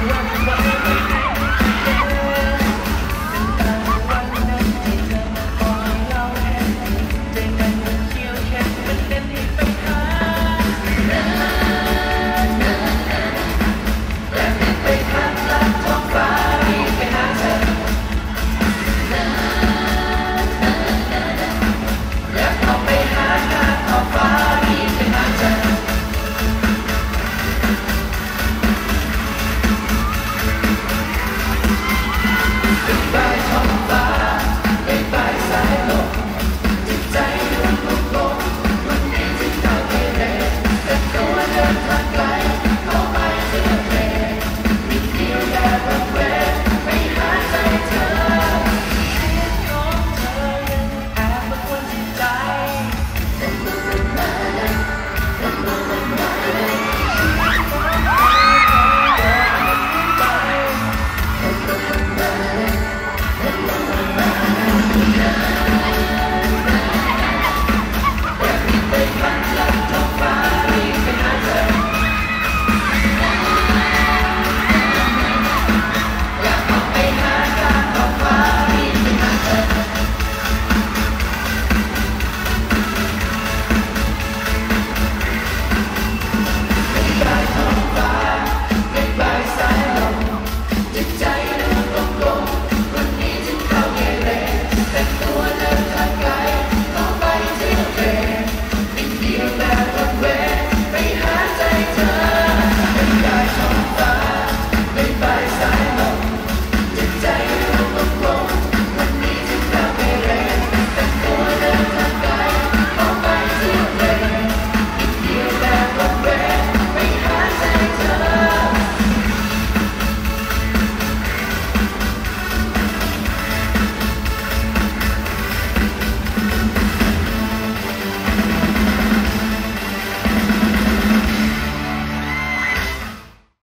Rock, rock, rock.